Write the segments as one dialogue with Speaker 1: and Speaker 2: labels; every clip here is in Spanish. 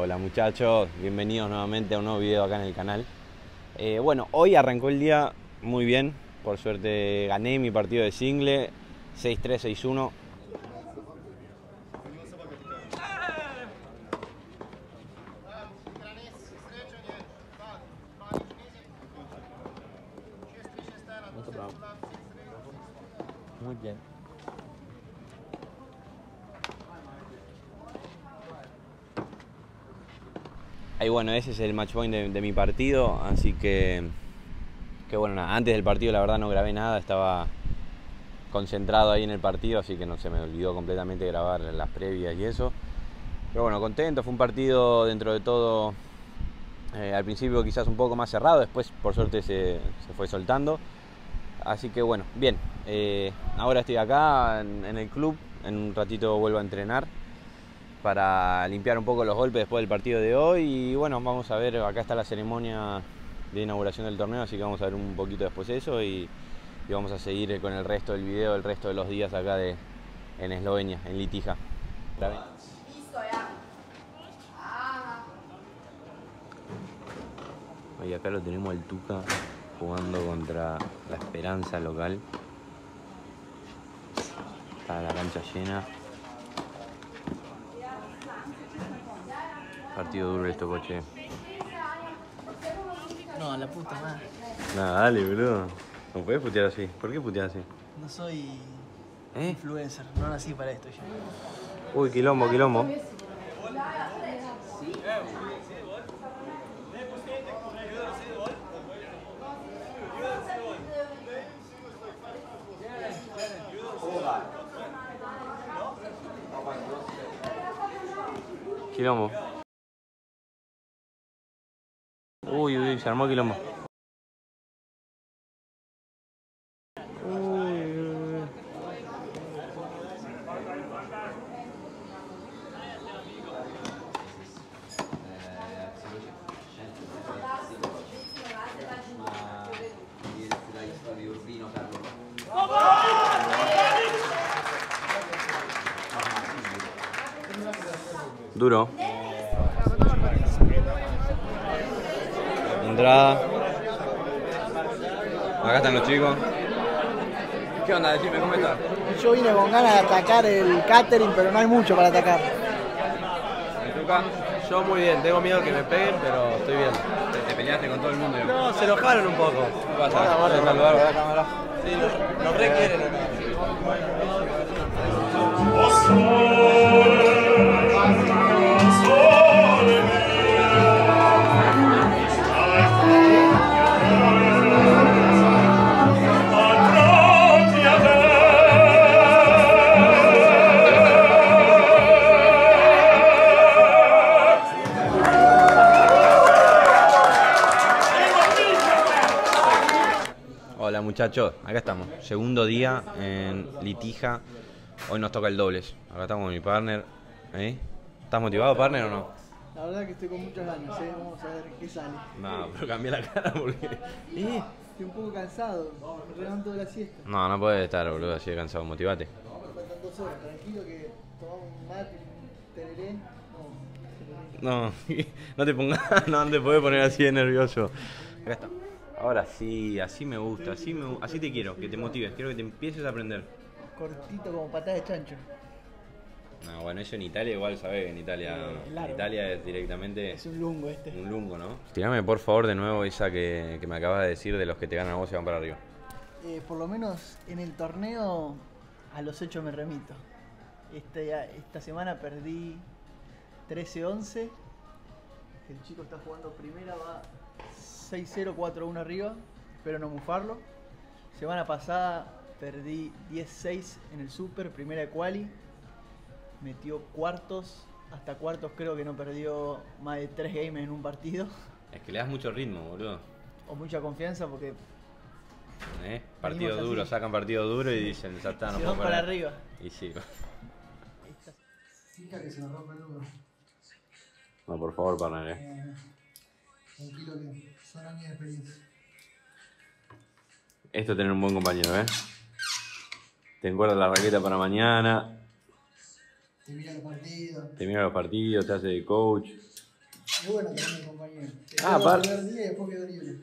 Speaker 1: Hola muchachos, bienvenidos nuevamente a un nuevo video acá en el canal. Eh, bueno, hoy arrancó el día muy bien, por suerte gané mi partido de single 6-3, 6-1.
Speaker 2: Muy bien.
Speaker 1: Bueno, ese es el match point de, mi partido, así que, que bueno, antes del partido la verdad no grabé nada, estaba concentrado ahí en el partido, así que no se me olvidó completamente grabar las previas y eso. Pero bueno, contento, fue un partido dentro de todo, eh, al principio quizás un poco más cerrado, después por suerte se, fue soltando. Así que bueno, bien, eh, ahora estoy acá en el club, en un ratito vuelvo a entrenar para limpiar un poco los golpes después del partido de hoy y bueno, vamos a ver, acá está la ceremonia de inauguración del torneo, así que vamos a ver un poquito después eso y, y vamos a seguir con el resto del video, el resto de los días acá de, en Eslovenia, en Litija. Y acá lo tenemos al Tuca jugando contra la Esperanza local. Está la cancha llena. Partido duro esto, coche.
Speaker 2: No, la puta madre.
Speaker 1: Dale, boludo. No puedes putear así. ¿Por qué putear así?
Speaker 2: No soy
Speaker 1: ¿Eh?
Speaker 2: influencer, no nací para esto yo.
Speaker 1: Uy, quilombo, quilombo. Quilombo. Se armó quilombo. Duro. Entrada. Acá están los chicos. ¿Qué onda? Decime, ¿cómo estás?
Speaker 2: Yo vine con ganas de atacar el catering, pero no hay mucho para atacar.
Speaker 3: Yo muy bien, tengo miedo que me peguen, pero estoy bien.
Speaker 1: Te, te peleaste con todo el mundo.
Speaker 3: No, se enojaron un poco.
Speaker 1: ¿Qué pasa? ¿Puedes saludar, verdad, cámara?
Speaker 3: Sí, nos, nos requieren.
Speaker 1: Muchachos, acá estamos. Segundo día en Litija. Hoy nos toca el dobles. Acá estamos con mi partner. ¿Eh? ¿Estás motivado, partner, o no?
Speaker 2: La verdad que estoy con muchas ganas, ¿eh? vamos a ver qué sale.
Speaker 1: No, pero cambia la cara porque.
Speaker 2: Eh, estoy un poco cansado, me levanto de la siesta.
Speaker 1: No, no puedes estar, boludo, así de cansado. Motivate.
Speaker 2: Faltan dos horas, tranquilo que tomamos un mate, un tereré. No,
Speaker 1: No, no te pongas, no te puedes poner así de nervioso. Acá está. Ahora sí, así me gusta, así, me, así te quiero, que te motives, quiero que te empieces a aprender.
Speaker 2: cortito como patada de chancho.
Speaker 1: No, bueno, eso en Italia igual sabes en Italia,
Speaker 2: Eh,
Speaker 1: en. Italia es directamente
Speaker 2: Es un lungo este.
Speaker 1: un lungo, ¿no? Tirame por favor de nuevo esa que, que me acabas de decir de los que te ganan a vos y van para arriba.
Speaker 2: Eh, por lo menos en el torneo a los hechos me remito. Este, esta semana perdí 13-11. El chico está jugando primera, va 6-0, 4-1 arriba. Espero no mufarlo. Semana pasada perdí 10-6 en el Super, primera de quali. Metió cuartos, hasta cuartos creo que no perdió más de 3 games en un partido.
Speaker 1: Es que le das mucho ritmo, boludo.
Speaker 2: O mucha confianza porque
Speaker 1: ¿Eh? Partido duro,
Speaker 2: así.
Speaker 1: sacan partido duro y dicen, ya está, no
Speaker 2: se
Speaker 1: puedo
Speaker 2: van para
Speaker 1: parar".
Speaker 2: arriba.
Speaker 1: Y sí.
Speaker 2: Fija que se me rompe el número.
Speaker 1: No, por favor, partner. eh.
Speaker 2: Tranquilo que son años de experiencia.
Speaker 1: Esto es tener un buen compañero, ¿eh? Te encuentras la raqueta para mañana,
Speaker 2: Te mira los partidos.
Speaker 1: te mira los partidos, te hace de coach.
Speaker 2: Y bueno, también compañero.
Speaker 1: Ah,
Speaker 2: el
Speaker 1: par-
Speaker 2: primer día y después quedó libre.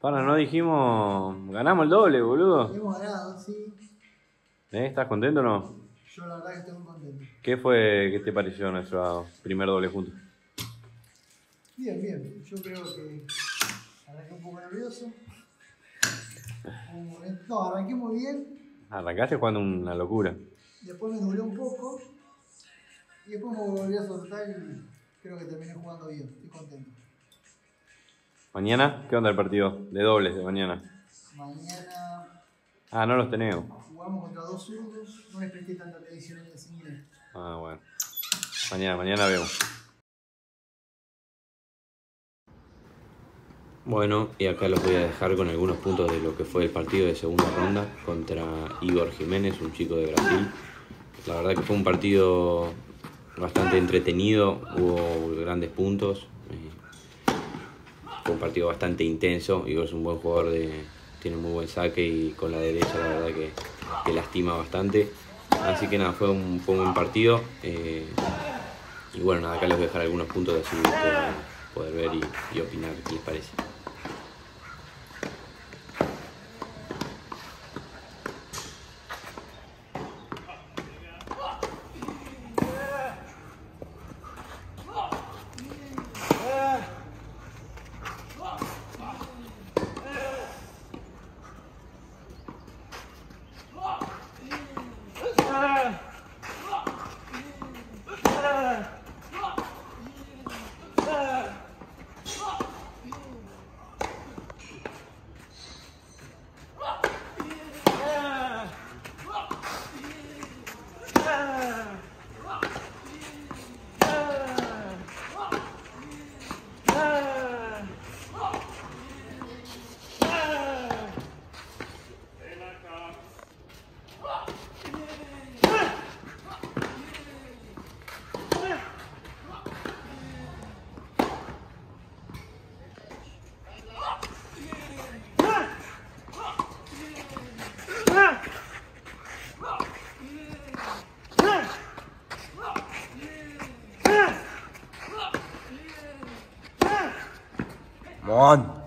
Speaker 1: Para, no dijimos. Ganamos el doble, boludo.
Speaker 2: Hemos ganado, sí.
Speaker 1: ¿Eh? ¿Estás contento o no?
Speaker 2: Yo la verdad que estoy muy contento.
Speaker 1: ¿Qué fue, qué te pareció nuestro primer doble juntos?
Speaker 2: Bien, bien. Yo creo que arranqué un poco nervioso. No, arranqué muy bien.
Speaker 1: Arrancaste jugando una locura.
Speaker 2: Después me doblé un poco. Y después me volví a soltar y creo que terminé jugando bien. Estoy contento.
Speaker 1: ¿Mañana? ¿Qué onda el partido? De dobles de mañana.
Speaker 2: Mañana
Speaker 1: Ah, no los tenemos.
Speaker 2: jugamos contra dos zurdos. No les presté tanta atención en el single.
Speaker 1: Ah, bueno. Mañana, mañana vemos. Bueno, y acá los voy a dejar con algunos puntos de lo que fue el partido de segunda ronda contra Igor Jiménez, un chico de Brasil. La verdad que fue un partido bastante entretenido, hubo grandes puntos. eh, Fue un partido bastante intenso. Igor es un buen jugador, de, tiene muy buen saque y con la derecha la verdad que, que lastima bastante. Así que nada, fue un, buen partido. eh, y bueno, nada, acá les voy a dejar algunos puntos así pueden poder ver y, opinar qué les parece.
Speaker 3: Come
Speaker 4: on.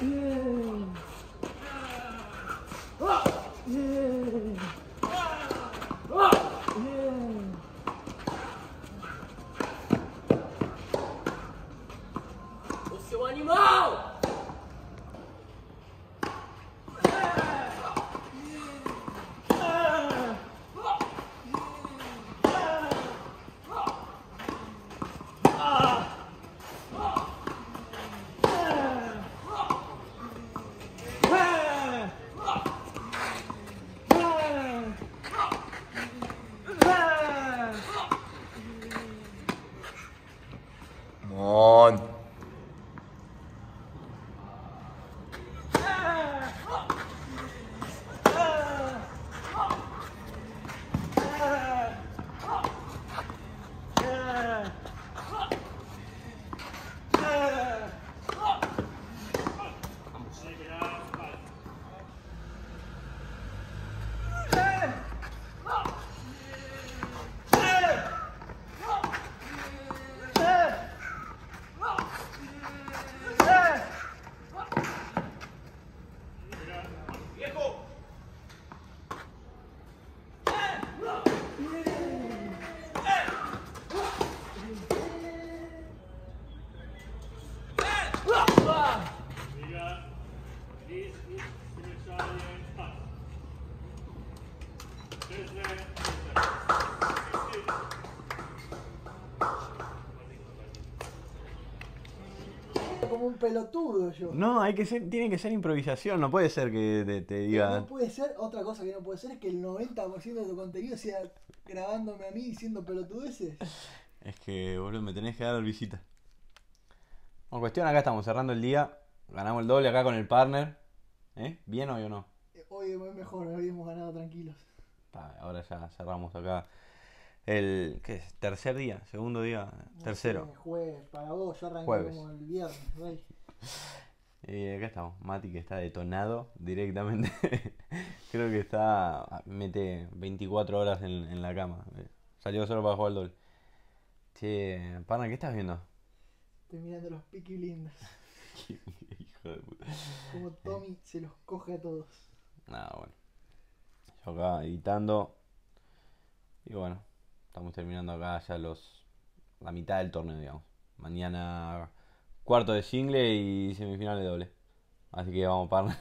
Speaker 4: O Come
Speaker 5: on.
Speaker 2: Un pelotudo yo.
Speaker 1: No, hay que ser, tiene que ser improvisación, no puede ser que te, diga.
Speaker 2: no puede ser, otra cosa que no puede ser es que el 90% de tu contenido sea grabándome a mí diciendo pelotudeces.
Speaker 1: Es que, boludo, me tenés que dar visita. Bueno, cuestión, acá estamos cerrando el día. Ganamos el doble acá con el partner. ¿Eh? ¿Bien hoy o no?
Speaker 2: Eh, Hoy es mejor, hoy hemos ganado tranquilos.
Speaker 1: Pa, ahora ya cerramos acá el. ¿Qué es? ¿Tercer día? ¿Segundo día?
Speaker 2: No
Speaker 1: Tercero.
Speaker 2: sé, jueves, para vos, yo arranqué
Speaker 1: Jueves.
Speaker 2: como el viernes, rey.
Speaker 1: Y acá estamos. Mati que está detonado directamente. Creo que está. Mete 24 horas en, en la cama. Salió solo para jugar al doble. Che, partner, ¿qué estás viendo?
Speaker 2: Estoy mirando los Peaky Blinders.
Speaker 1: Hijo de puta.
Speaker 2: Como Tommy se los coge a todos.
Speaker 1: Nada, bueno. Yo acá editando. Y bueno, estamos terminando acá ya los la mitad del torneo, digamos. Mañana cuarto de single y semifinal de doble. Así que vamos, partner.